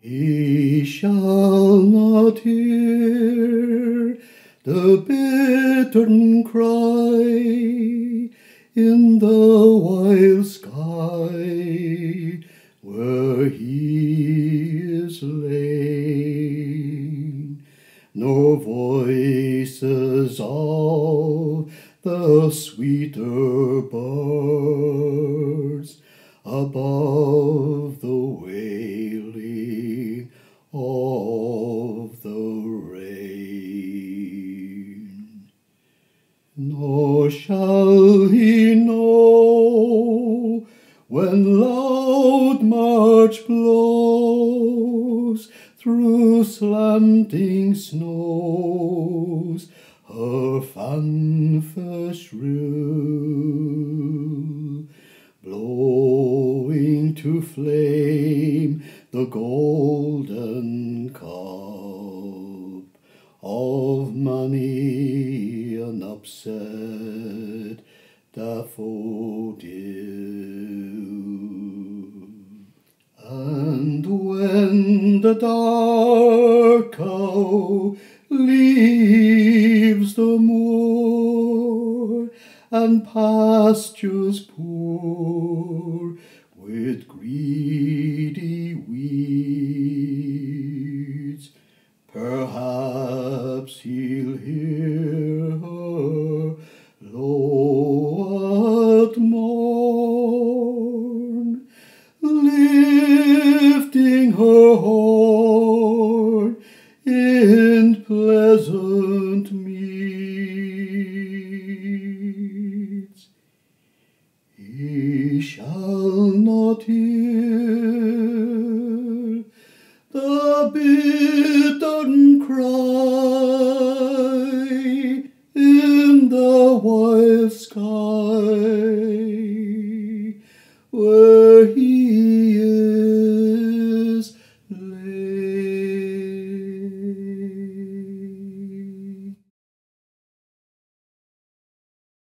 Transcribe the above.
He shall not hear the bittern cry in the wild sky where he is laid. nor voices of the sweeter birds above the wailing Nor shall he know when loud March blows through slanting snows her fanfare shrill, blowing to flame the golden cup of an upset daffodil. And when the dark cow leaves the moor and pastures poor in pleasant meads. He shall not hear the bittern cry in the wild sky where